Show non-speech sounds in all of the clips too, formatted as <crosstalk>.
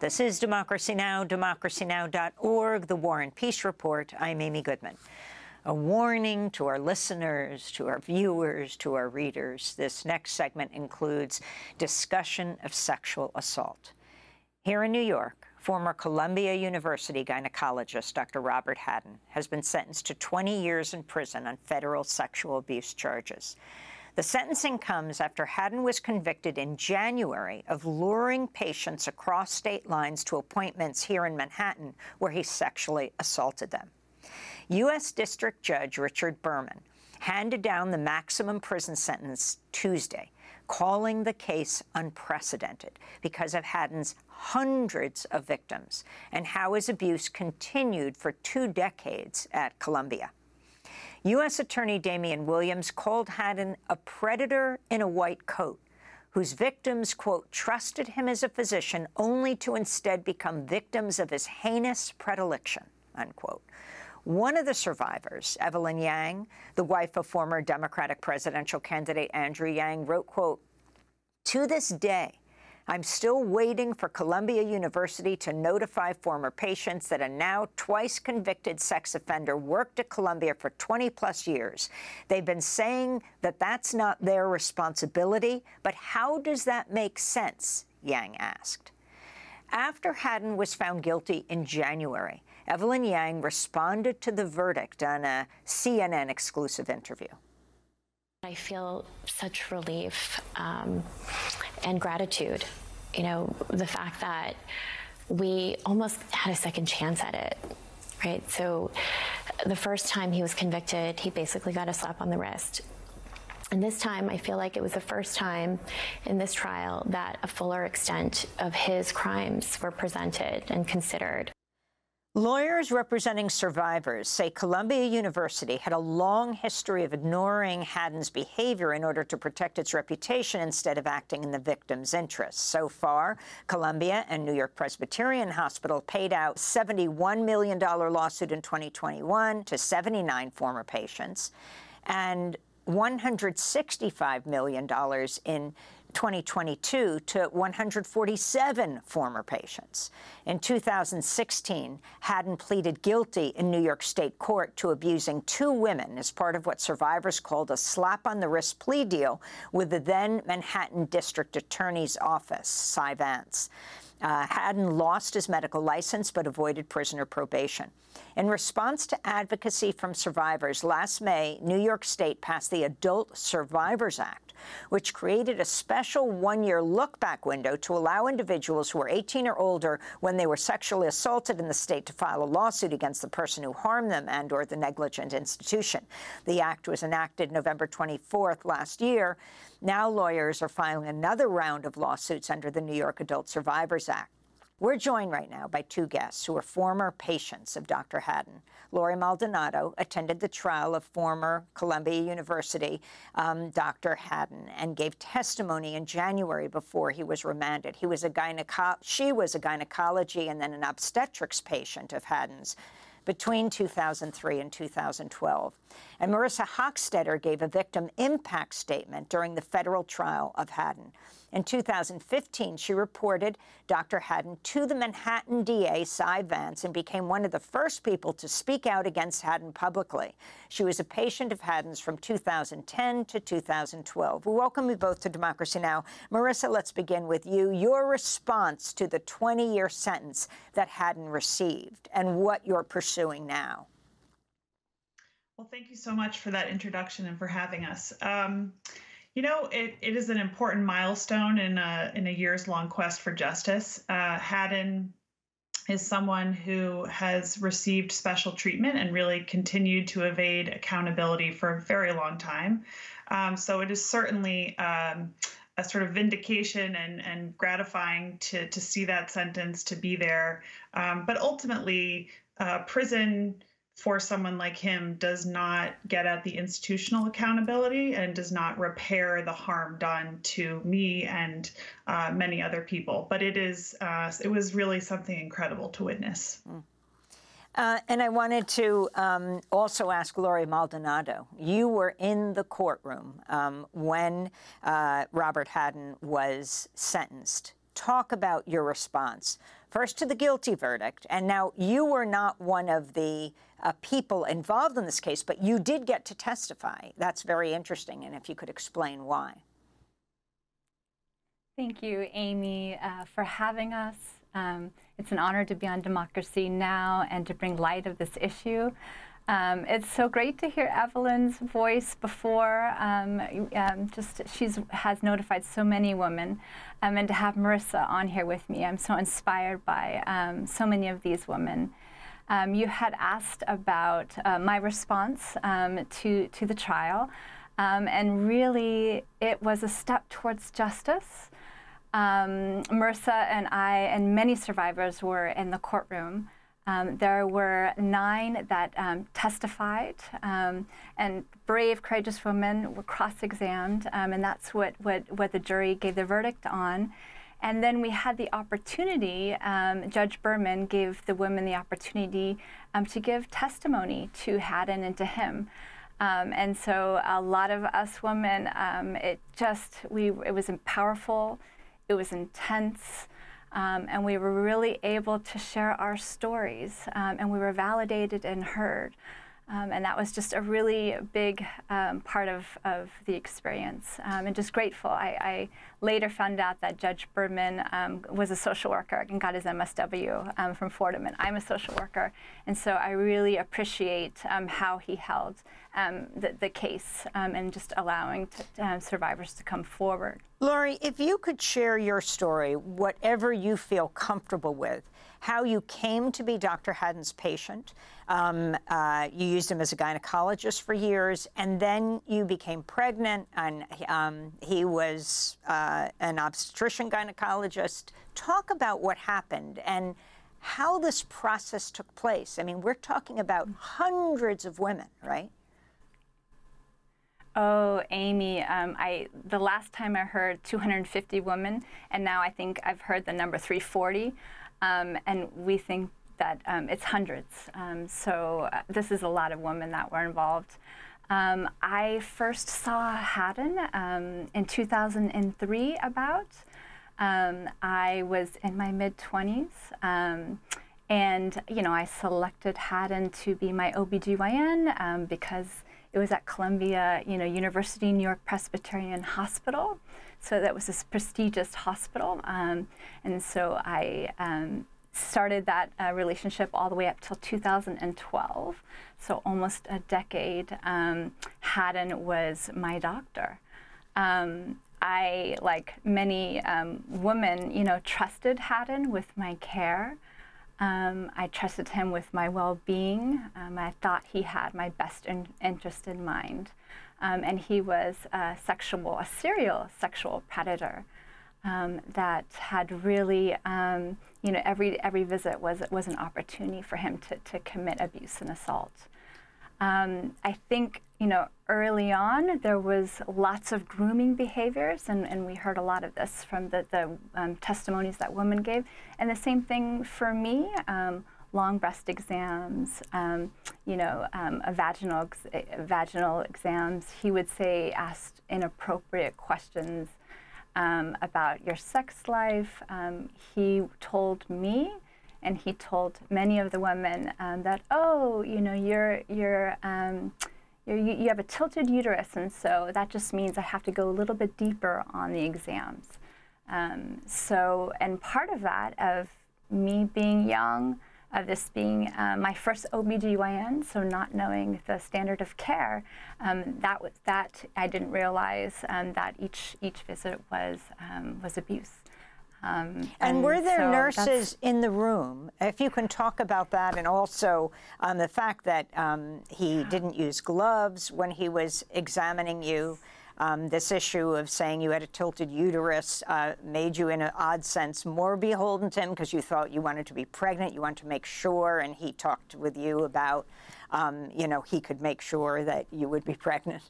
This is Democracy Now!, democracynow.org, The War and Peace Report. I'm Amy Goodman. A warning to our listeners, to our viewers, to our readers. This next segment includes discussion of sexual assault. Here in New York, former Columbia University gynecologist Dr. Robert Hadden has been sentenced to 20 years in prison on federal sexual abuse charges. The sentencing comes after Hadden was convicted in January of luring patients across state lines to appointments here in Manhattan where he sexually assaulted them. U.S. District Judge Richard Berman handed down the maximum prison sentence Tuesday, calling the case unprecedented because of Hadden's hundreds of victims and how his abuse continued for two decades at Columbia. U.S. Attorney Damian Williams called Hadden a predator in a white coat whose victims, quote, trusted him as a physician only to instead become victims of his heinous predilection, unquote. One of the survivors, Evelyn Yang, the wife of former Democratic presidential candidate Andrew Yang, wrote, quote, to this day, I'm still waiting for Columbia University to notify former patients that a now twice convicted sex offender worked at Columbia for 20 plus years. They've been saying that that's not their responsibility, but how does that make sense? Yang asked. After Hadden was found guilty in January, Evelyn Yang responded to the verdict on a CNN exclusive interview. I feel such relief um, and gratitude. You know, the fact that we almost had a second chance at it, right? So the first time he was convicted, he basically got a slap on the wrist. And this time, I feel like it was the first time in this trial that a fuller extent of his crimes were presented and considered. Lawyers representing survivors say Columbia University had a long history of ignoring Hadden's behavior in order to protect its reputation instead of acting in the victim's interests. So far, Columbia and New York Presbyterian Hospital paid out $71 million lawsuit in 2021 to 79 former patients and $165 million in 2022 to 147 former patients. In 2016, Hadden pleaded guilty in New York State court to abusing two women as part of what survivors called a slap-on-the-wrist plea deal with the then Manhattan District Attorney's Office, Cy Vance. Uh, Hadden lost his medical license but avoided prisoner probation. In response to advocacy from survivors, last May, New York State passed the Adult Survivors Act, which created a special one-year look-back window to allow individuals who were 18 or older when they were sexually assaulted in the state to file a lawsuit against the person who harmed them and or the negligent institution. The act was enacted November 24th last year. Now lawyers are filing another round of lawsuits under the New York Adult Survivors Act. We're joined right now by two guests who are former patients of Dr. Hadden. Laurie Maldonado attended the trial of former Columbia University um, Dr. Hadden and gave testimony in January before he was remanded. He was a gyneco she was a gynecology and then an obstetrics patient of Hadden's between 2003 and 2012. And Marissa Hoechstetter gave a victim impact statement during the federal trial of Hadden. In 2015, she reported Dr. Hadden to the Manhattan DA, Cy Vance, and became one of the first people to speak out against Hadden publicly. She was a patient of Hadden's from 2010 to 2012. We welcome you both to Democracy Now! Marissa, let's begin with you. Your response to the 20-year sentence that Hadden received and what you're pursuing now. Well, thank you so much for that introduction and for having us. Um, you know, it, it is an important milestone in a, in a years long quest for justice. Uh, Hadden is someone who has received special treatment and really continued to evade accountability for a very long time. Um, so it is certainly um, a sort of vindication and, and gratifying to, to see that sentence to be there. Um, but ultimately, uh, prison for someone like him does not get at the institutional accountability and does not repair the harm done to me and uh, many other people. But it is uh, it was really something incredible to witness. Mm. Uh, and I wanted to um, also ask Laurie Maldonado. You were in the courtroom um, when uh, Robert Hadden was sentenced. Talk about your response first to the guilty verdict, and now you were not one of the uh, people involved in this case, but you did get to testify. That's very interesting, and if you could explain why. Thank you, Amy, uh, for having us. Um, it's an honor to be on Democracy Now! and to bring light of this issue. Um, it's so great to hear Evelyn's voice before. Um, um, just she's has notified so many women, um, and to have Marissa on here with me, I'm so inspired by um, so many of these women. Um, you had asked about uh, my response to to the trial, and really it was a step towards justice. Marissa and I and many survivors were in the courtroom. Um, there were nine that um, testified, um, and brave, courageous women were cross-examined, um, and that's what, what, what the jury gave the verdict on. And then we had the opportunity, um, Judge Berman gave the women the opportunity um, to give testimony to Hadden and to him. and so a lot of us women, it just, we, it was powerful, it was intense, um, and we were really able to share our stories, um, and we were validated and heard. Um, and that was just a really big um, part of, of the experience. Um, and just grateful. I, I, later found out that Judge Berman um, was a social worker and got his MSW um, from Fordham, and I'm a social worker. And so I really appreciate um, how he held the, the, case and just allowing to, survivors to come forward. Laurie, if you could share your story, whatever you feel comfortable with, how you came to be Dr. Hadden's patient. Um, uh, you used him as a gynecologist for years, and then you became pregnant, and um, he was uh, an obstetrician gynecologist. Talk about what happened and how this process took place. I mean, we're talking about hundreds of women, right? Oh, Amy, um, I the last time I heard 250 women, and now I think I've heard the number 340. Um, and we think that um, it's hundreds. Um, so uh, this is a lot of women that were involved. Um, I first saw Hadden um, in 2003 about. Um, I was in my mid-20s. and, you know, I selected Hadden to be my OBGYN because it was at Columbia, you know, University New York Presbyterian Hospital. So that was this prestigious hospital. Um, and so I um, started that uh, relationship all the way up till 2012. So almost a decade. Um, Hadden was my doctor. Um, I, like many um, women, you know, trusted Hadden with my care. Um, I trusted him with my well-being. Um, I thought he had my best in interest in mind. Um, and he was a sexual, a serial sexual predator um, that had really, um, you know, every every visit was was an opportunity for him to to commit abuse and assault. Um, I think, you know, early on there was lots of grooming behaviors, and, and we heard a lot of this from the, the um, testimonies that women gave. And the same thing for me, um, long breast exams, um, you know, um, vaginal, ex vaginal exams. He would say, asked inappropriate questions um, about your sex life. he told me and he told many of the women um, that, oh, you know, you're, you're, um, you're, you have a tilted uterus, and so that just means I have to go a little bit deeper on the exams. Um, so, and part of that, of me being young, of this being uh, my first OBGYN, so not knowing the standard of care, um, that was that I didn't realize um, that each each visit was um, was abuse. Um, and, and, were there so nurses in the room? If you can talk about that, and also um, the fact that um, he didn't use gloves when he was examining you. Um, this issue of saying you had a tilted uterus uh, made you, in an odd sense, more beholden to him because you thought you wanted to be pregnant, you wanted to make sure, and he talked with you about, um, you know, he could make sure that you would be <laughs> pregnant.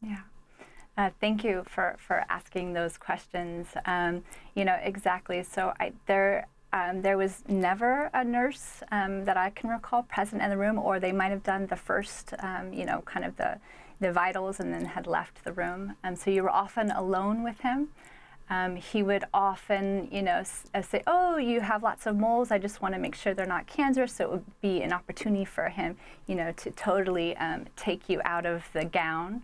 Yeah. Uh, thank you for, for asking those questions. Um, you know, exactly. So I, there, um, there was never a nurse um, that I can recall present in the room, or they might have done the first, um, you know, kind of the, the vitals and then had left the room. Um, so you were often alone with him. Um, he would often, you know, uh, say, "Oh, you have lots of moles. I just want to make sure they're not cancerous." So it would be an opportunity for him, you know, to totally um, take you out of the gown.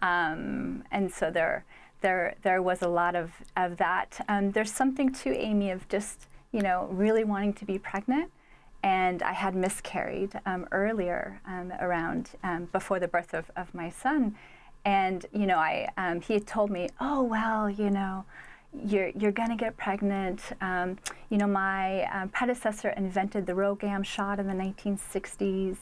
Um, and so there, there, there was a lot of, of that. Um, there's something to Amy of just, you know, really wanting to be pregnant. And I had miscarried um, earlier um, around um, before the birth of, of my son. And, you know, I, um, he had told me, oh, well, you know, you're, you're going to get pregnant. Um, you know, my um, predecessor invented the RhoGAM shot in the 1960s.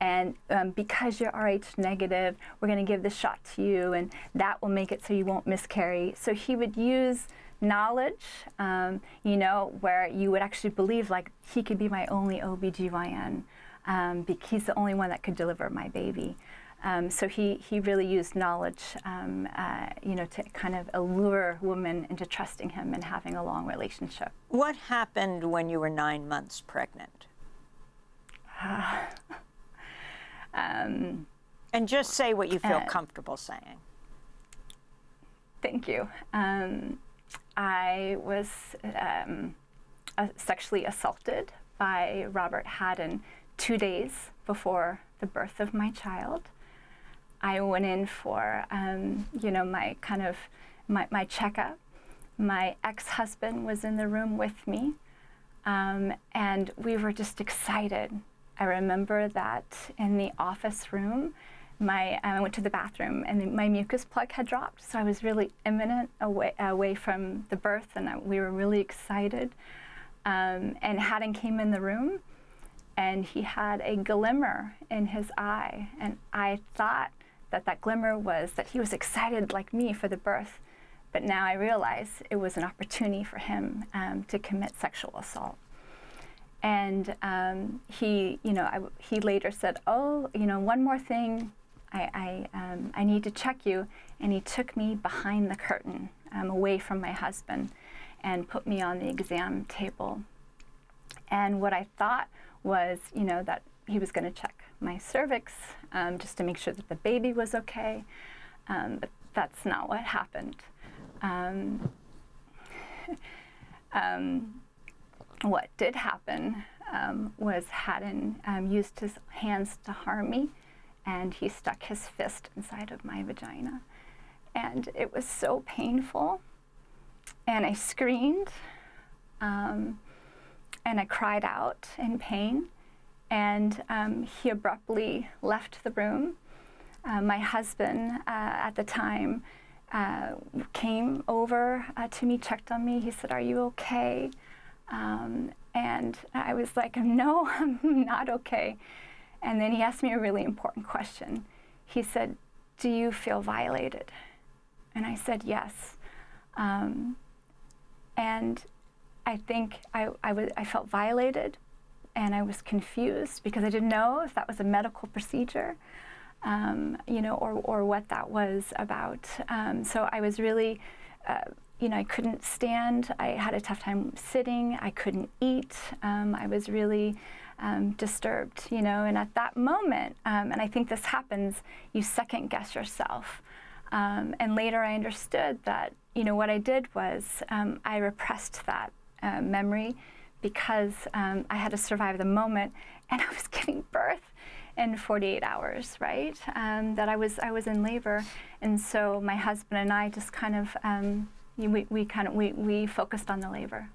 And um, because you're Rh negative, we're going to give this shot to you, and that will make it so you won't miscarry. So he would use knowledge, um, you know, where you would actually believe like he could be my only OBGYN. Um, because he's the only one that could deliver my baby. Um, so he, he really used knowledge, um, uh, you know, to kind of allure women into trusting him and having a long relationship. What happened when you were nine months pregnant? <sighs> Um, And just say what you feel Uh, comfortable saying. Thank you. Um, I was um, sexually assaulted by Robert Hadden two days before the birth of my child. I went in for, um, you know, my kind of my, my checkup. My ex-husband was in the room with me, um, and we were just excited. I remember that in the office room, my I went to the bathroom and my mucus plug had dropped, so I was really imminent away away from the birth, and I, we were really excited. Um, and Hadden came in the room, and he had a glimmer in his eye, and I thought that that glimmer was that he was excited like me for the birth, but now I realize it was an opportunity for him um, to commit sexual assault. And um, he, you know, I, he later said, "Oh, you know, one more thing, I, I, um, I need to check you." And he took me behind the curtain, um, away from my husband, and put me on the exam table. And what I thought was, you know, that he was going to check my cervix um, just to make sure that the baby was okay. Um, but that's not what happened. Um, <laughs> um, what did happen was Hadden used his hands to harm me, and he stuck his fist inside of my vagina. And it was so painful. And I screamed, um, and I cried out in pain. And um, he abruptly left the room. Uh, my husband, uh, at the time, uh, came over uh, to me, checked on me. He said, Are you okay? Um, and I was like, No, <laughs> I'm not okay. And then he asked me a really important question. He said, Do you feel violated? And I said, Yes. Um, and I think I, I, was, I felt violated and I was confused because I didn't know if that was a medical procedure. Um, you know, or, or what that was about. Um, so I was really, uh, you know, I couldn't stand. I had a tough time sitting. I couldn't eat. Um, I was really um, disturbed, you know. And at that moment, um, and I think this happens, you second guess yourself. Um, and later, I understood that, you know, what I did was I repressed that uh, memory because I had to survive the moment, <laughs> and I was giving birth in 48 hours, right? Um, that I was I was in labor, and so my husband and I just kind of um, we, we kind of we, we focused on the labor.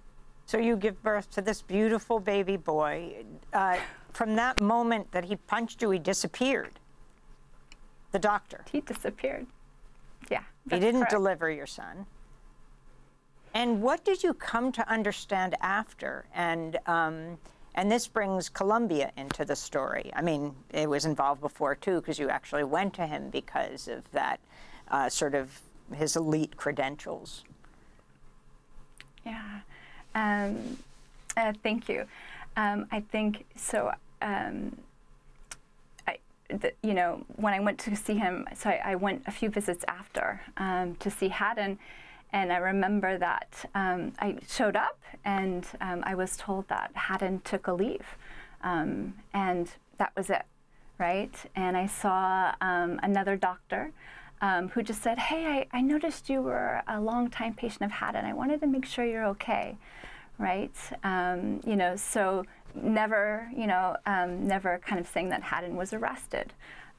So you give birth to this beautiful baby boy. Uh, from that moment that he punched you, he disappeared. The doctor. He disappeared. Yeah. He didn't correct. deliver your son. And what did you come to understand after? And um, and this brings Columbia into the story. I mean, it was involved before too, because you actually went to him because of that uh, sort of his elite credentials. Yeah. Um, uh, thank you. Um, I think so. Um, I, the, you know, when I went to see him, so I, I went a few visits after um, to see Hadden, and I remember that um, I showed up and um, I was told that Hadden took a leave, and that was it, right? And I saw another doctor um, who just said, Hey, I, I noticed you were a long-time patient of Hadden. I wanted to make sure you're okay, right? Um, you know, so never, you know, um, never kind of saying that Hadden was arrested.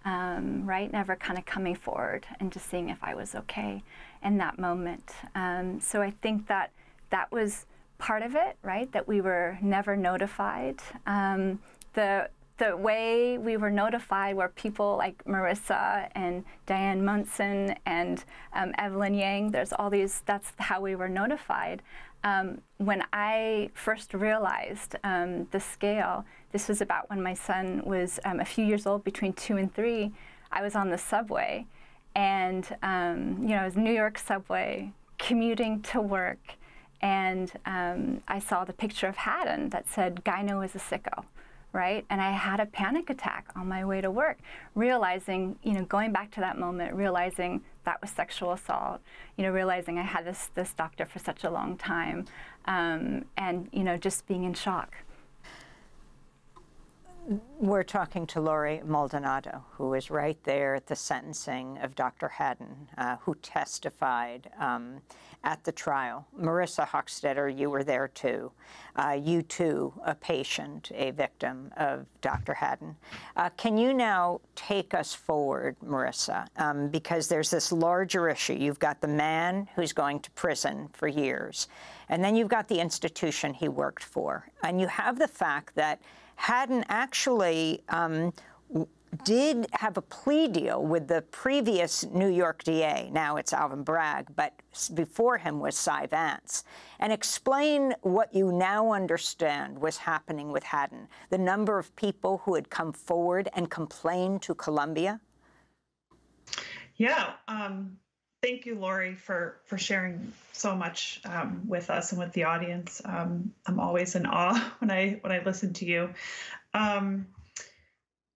Um, right? Never kind of coming forward and just seeing if I was okay in that moment. Um, so I think that that was part of it, right? That we were never notified. Um, the the way we were notified were people like Marissa and Diane Munson and um, Evelyn Yang. There's all these, that's how we were notified. Um, when I first realized um, the scale, this was about when my son was um, a few years old, between two and three, I was on the subway and, um, you know, it was New York subway, commuting to work, and um, I saw the picture of Hadden that said, Gyno is a sicko right? And I had a panic attack on my way to work, realizing, you know, going back to that moment, realizing that was sexual assault, you know, realizing I had this, this doctor for such a long time, um, and, you know, just being in shock. We're talking to Laurie Maldonado, who was right there at the sentencing of Dr. Hadden, uh, who testified um, at the trial. Marissa Hoechstetter, you were there too. Uh, you too, a patient, a victim of Dr. Hadden. Uh, can you now take us forward, Marissa? Um, because there's this larger issue. You've got the man who's going to prison for years, and then you've got the institution he worked for. And you have the fact that Hadden actually um, did have a plea deal with the previous New York DA. Now it's Alvin Bragg, but before him was Cy Vance. And explain what you now understand was happening with Hadden, the number of people who had come forward and complained to Columbia. Yeah. Um, thank you, Laurie, for for sharing so much um, with us and with the audience. Um, I'm always in awe <laughs> when I when I listen to you. Um,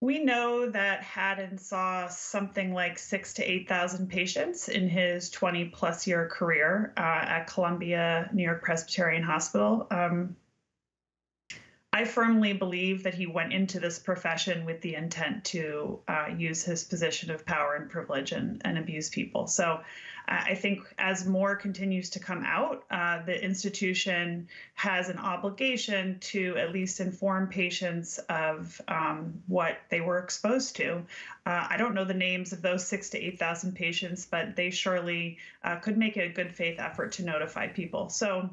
we know that Hadden saw something like six to 8,000 patients in his 20 plus year career uh, at Columbia New York Presbyterian Hospital. Um, I firmly believe that he went into this profession with the intent to uh, use his position of power and privilege and, and abuse people. So I think as more continues to come out, uh, the institution has an obligation to at least inform patients of um, what they were exposed to. Uh, I don't know the names of those six to 8,000 patients, but they surely uh, could make a good faith effort to notify people. So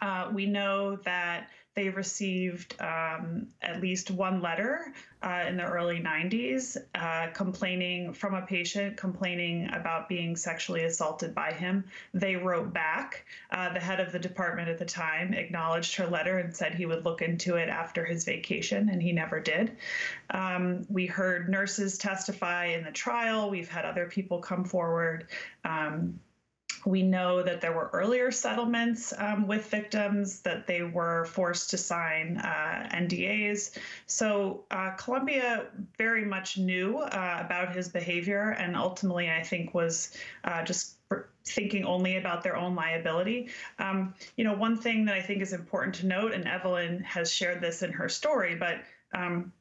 uh, we know that they received um, at least one letter uh, in the early 90s uh, complaining from a patient complaining about being sexually assaulted by him. They wrote back. Uh, the head of the department at the time acknowledged her letter and said he would look into it after his vacation, and he never did. Um, we heard nurses testify in the trial. We've had other people come forward. Um, we know that there were earlier settlements um, with victims, that they were forced to sign uh, NDAs. So uh, Columbia very much knew uh, about his behavior and ultimately, I think, was uh, just thinking only about their own liability. Um, you know, one thing that I think is important to note, and Evelyn has shared this in her story, but um,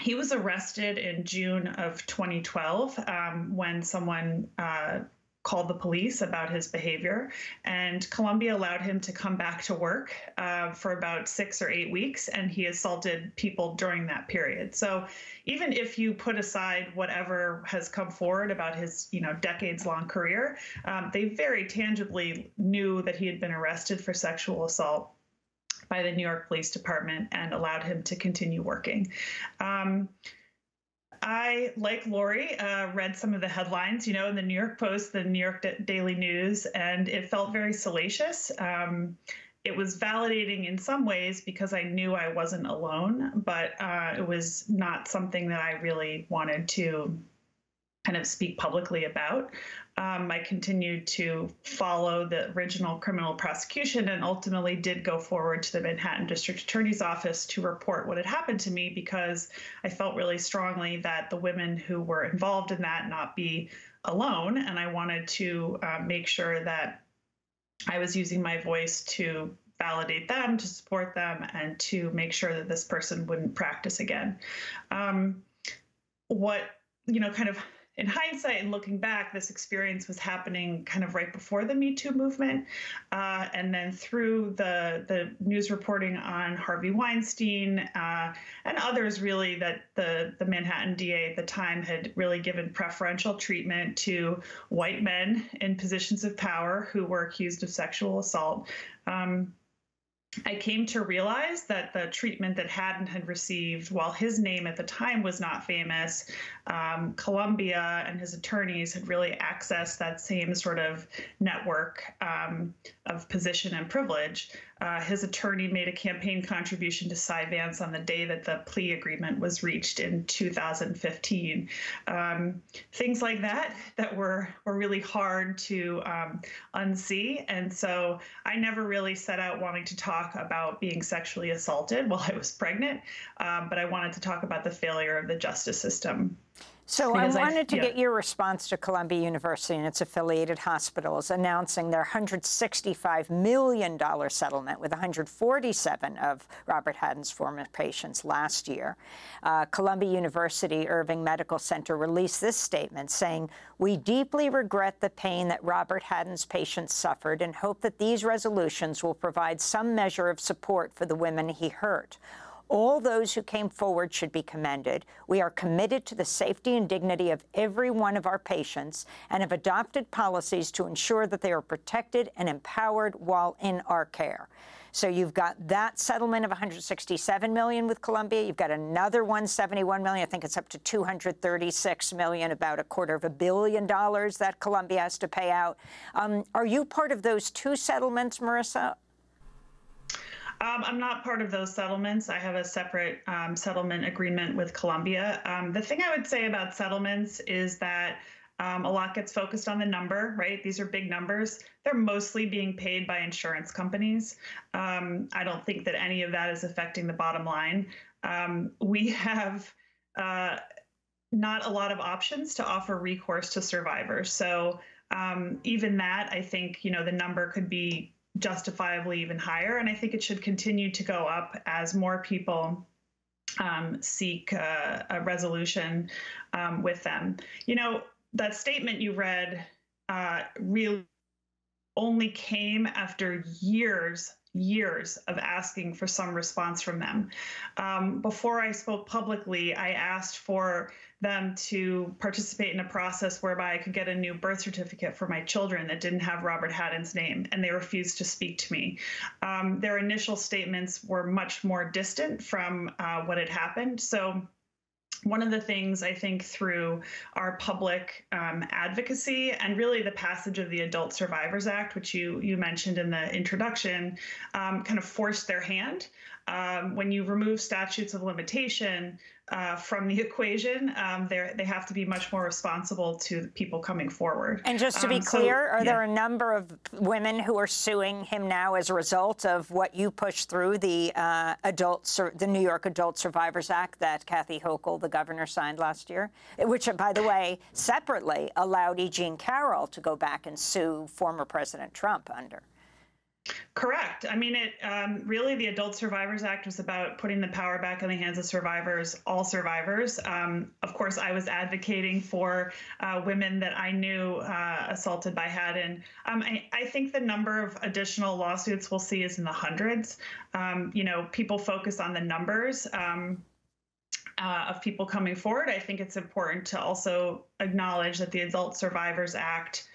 he was arrested in June of 2012 um, when someone uh, called the police about his behavior, and Columbia allowed him to come back to work uh, for about six or eight weeks, and he assaulted people during that period. So even if you put aside whatever has come forward about his, you know, decades-long career, um, they very tangibly knew that he had been arrested for sexual assault by the New York Police Department and allowed him to continue working. Um, I, like Laurie, uh, read some of the headlines, you know, in the New York Post, the New York Daily News, and it felt very salacious. Um, it was validating in some ways because I knew I wasn't alone, but uh, it was not something that I really wanted to kind of speak publicly about um, I continued to follow the original criminal prosecution and ultimately did go forward to the Manhattan District Attorney's Office to report what had happened to me because I felt really strongly that the women who were involved in that not be alone. And I wanted to uh, make sure that I was using my voice to validate them, to support them, and to make sure that this person wouldn't practice again. Um, what, you know, kind of in hindsight and looking back, this experience was happening kind of right before the Me Too movement, uh, and then through the the news reporting on Harvey Weinstein uh, and others, really that the the Manhattan DA at the time had really given preferential treatment to white men in positions of power who were accused of sexual assault. Um, I came to realize that the treatment that Hadden had received, while his name at the time was not famous, um, Columbia and his attorneys had really accessed that same sort of network um, of position and privilege. Uh, his attorney made a campaign contribution to Cy Vance on the day that the plea agreement was reached in 2015. Um, things like that that were were really hard to um, unsee, and so I never really set out wanting to talk about being sexually assaulted while I was pregnant, um, but I wanted to talk about the failure of the justice system. So I wanted I, to yeah. get your response to Columbia University and its affiliated hospitals announcing their $165 million settlement with 147 of Robert Hadden's former patients last year. Uh, Columbia University Irving Medical Center released this statement saying, we deeply regret the pain that Robert Hadden's patients suffered and hope that these resolutions will provide some measure of support for the women he hurt. All those who came forward should be commended. We are committed to the safety and dignity of every one of our patients and have adopted policies to ensure that they are protected and empowered while in our care. So you've got that settlement of 167 million with Columbia. You've got another 171 million. I think it's up to 236 million, about a quarter of a billion dollars that Columbia has to pay out. Um, are you part of those two settlements, Marissa? Um, I'm not part of those settlements. I have a separate um, settlement agreement with Columbia. Um, the thing I would say about settlements is that um, a lot gets focused on the number, right? These are big numbers. They're mostly being paid by insurance companies. Um, I don't think that any of that is affecting the bottom line. Um, we have uh, not a lot of options to offer recourse to survivors. So even that, I think, you know, the number could be justifiably even higher. And I think it should continue to go up as more people um, seek uh, a resolution um, with them. You know, that statement you read uh, really only came after years years of asking for some response from them. Um, before I spoke publicly, I asked for them to participate in a process whereby I could get a new birth certificate for my children that didn't have Robert Hadden's name, and they refused to speak to me. Um, their initial statements were much more distant from uh, what had happened. So one of the things I think through our public um, advocacy and really the passage of the Adult Survivors Act, which you you mentioned in the introduction, um, kind of forced their hand. Um, when you remove statutes of limitation, uh, from the equation. Um, they have to be much more responsible to people coming forward. And just to be um, clear, so, are yeah. there a number of women who are suing him now as a result of what you pushed through the uh, adult, the New York Adult Survivors Act that Kathy Hochul, the governor, signed last year, which, by the way, separately allowed E. Jean Carroll to go back and sue former President Trump under? Correct. I mean, it um, really the Adult Survivors Act was about putting the power back in the hands of survivors, all survivors. Um, of course, I was advocating for uh, women that I knew uh, assaulted by Hadden. Um, I, I, think the number of additional lawsuits we'll see is in the hundreds. Um, you know, people focus on the numbers. Um, uh, of people coming forward, I think it's important to also acknowledge that the Adult Survivors Act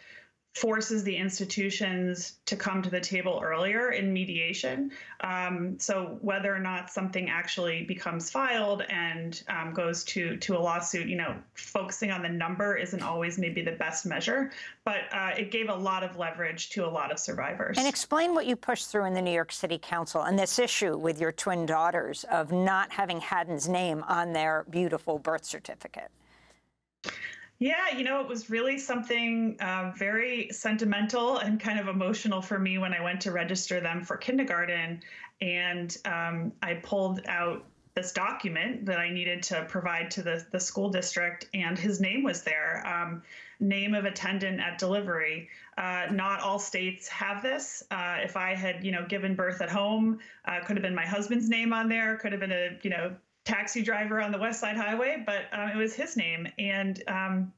forces the institutions to come to the table earlier in mediation. Um, so whether or not something actually becomes filed and um, goes to to a lawsuit, you know, focusing on the number isn't always maybe the best measure, but uh, it gave a lot of leverage to a lot of survivors. And explain what you pushed through in the New York City Council and this issue with your twin daughters of not having Hadden's name on their beautiful birth certificate. Yeah, you know, it was really something uh, very sentimental and kind of emotional for me when I went to register them for kindergarten. And um, I pulled out this document that I needed to provide to the, the school district, and his name was there um, name of attendant at delivery. Uh, not all states have this. Uh, if I had, you know, given birth at home, uh, could have been my husband's name on there, could have been a, you know, taxi driver on the West Side Highway, but um, it was his name. And um,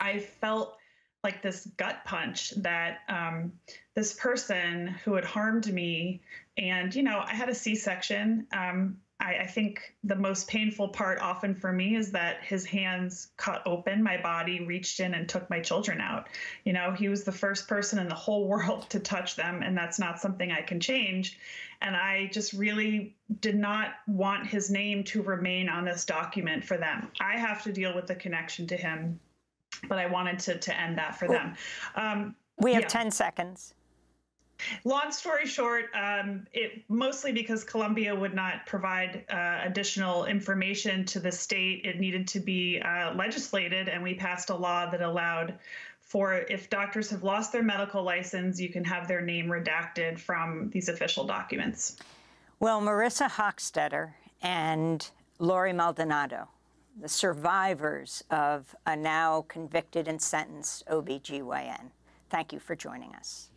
I felt like this gut punch that um, this person who had harmed me, and you know, I had a C-section. Um, I, I, think the most painful part often for me is that his hands cut open my body, reached in and took my children out. You know, he was the first person in the whole <laughs> world to touch them, and that's not something I can change. And I just really did not want his name to remain on this document for them. I have to deal with the connection to him, but I wanted to, to end that for them. Um, we have yeah. 10 seconds. Long story short, um, it mostly because Columbia would not provide uh, additional information to the state. It needed to be uh, legislated, and we passed a law that allowed for if doctors have lost their medical license, you can have their name redacted from these official documents. Well, Marissa Hoechstetter and Laurie Maldonado, the survivors of a now convicted and sentenced OBGYN, thank you for joining us.